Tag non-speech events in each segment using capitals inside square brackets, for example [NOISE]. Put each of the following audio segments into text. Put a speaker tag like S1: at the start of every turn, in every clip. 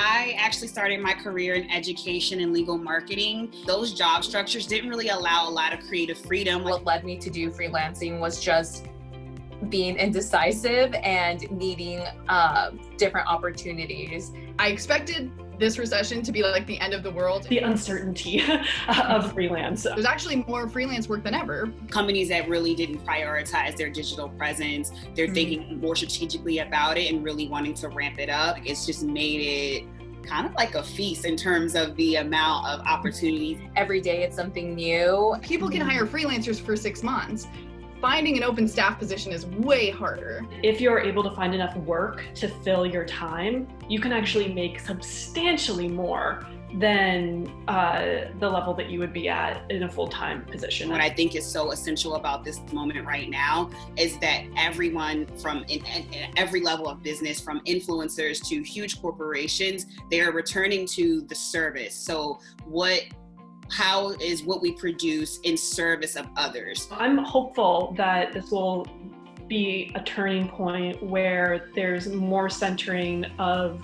S1: I actually started my career in education and legal marketing. Those job structures didn't really allow a lot of creative freedom.
S2: What led me to do freelancing was just being indecisive and needing uh, different opportunities.
S3: I expected this recession to be like the end of the world.
S4: The uncertainty [LAUGHS] of freelance.
S3: There's actually more freelance work than ever.
S1: Companies that really didn't prioritize their digital presence, they're mm-hmm. thinking more strategically about it and really wanting to ramp it up. It's just made it kind of like a feast in terms of the amount of opportunities.
S2: Every day it's something new.
S3: People can hire freelancers for six months finding an open staff position is way harder.
S4: If you're able to find enough work to fill your time, you can actually make substantially more than uh, the level that you would be at in a full-time position.
S1: What I think is so essential about this moment right now is that everyone from in, in, in every level of business, from influencers to huge corporations, they are returning to the service. So what how is what we produce in service of others?
S4: I'm hopeful that this will be a turning point where there's more centering of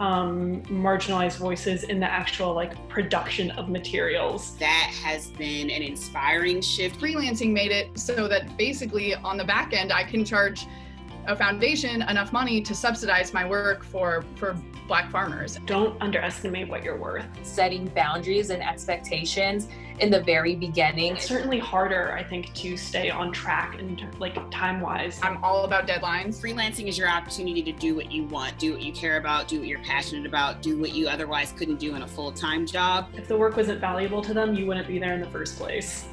S4: um, marginalized voices in the actual like production of materials.
S1: That has been an inspiring shift.
S3: Freelancing made it so that basically on the back end, I can charge a foundation enough money to subsidize my work for for black farmers.
S4: Don't underestimate what you're worth.
S2: Setting boundaries and expectations in the very beginning.
S4: It's certainly harder, I think, to stay on track and like time wise.
S3: I'm all about deadlines.
S1: Freelancing is your opportunity to do what you want, do what you care about, do what you're passionate about, do what you otherwise couldn't do in a full time job.
S4: If the work wasn't valuable to them, you wouldn't be there in the first place.